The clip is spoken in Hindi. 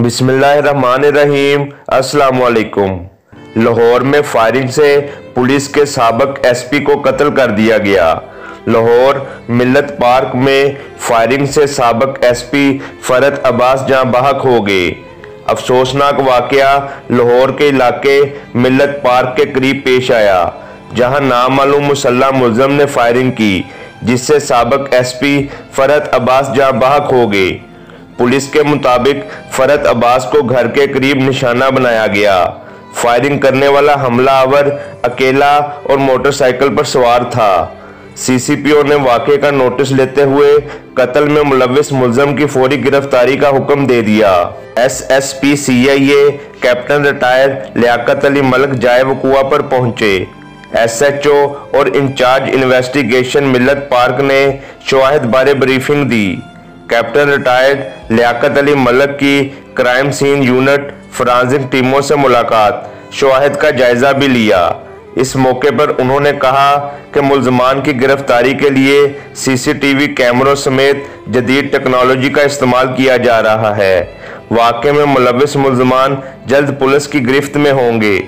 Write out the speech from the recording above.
बिस्मिल्लाहिर्रहमानिर्रहीम। अस्सलाम वालेकुम लाहौर में फायरिंग से पुलिस के सबक एसपी को कत्ल कर दिया गया। लाहौर मिल्लत पार्क में फायरिंग से सबक एसपी फरत अब्बास जहाँ बहक हो गए। अफसोसनाक वाकया लाहौर के इलाके मिल्लत पार्क के करीब पेश आया, जहाँ नामालूम मुसल्ला मुलजम ने फायरिंग की, जिससे सबक एसपी फरत अब्बास जहाँ बहक हो गए। पुलिस के मुताबिक फरत अब्बास को घर के करीब निशाना बनाया गया। फायरिंग करने वाला हमलावर अकेला और मोटरसाइकिल पर सवार था। सीसीपीओ ने वाक़े का नोटिस लेते हुए कत्ल में मुलविस मुलजम की फौरी गिरफ्तारी का हुक्म दे दिया। SSP CIA captain retire Liaquat Ali Malak जाए वकुआ पर पहुँचे। एसएचओ और इंचार्ज इन्वेस्टिगेशन मिलत पार्क ने शवाहद बारे ब्रीफिंग दी। कैप्टन रिटायर्ड लियाकत अली मलक की क्राइम सीन यूनिट फ्रांसिक टीमों से मुलाकात, शवाहद का जायजा भी लिया। इस मौके पर उन्होंने कहा कि मुलजमान की गिरफ्तारी के लिए सीसीटीवी कैमरों समेत जदीद टेक्नोलॉजी का इस्तेमाल किया जा रहा है। वाक़े में मुलविस मुलजमान जल्द पुलिस की गिरफ्त में होंगे।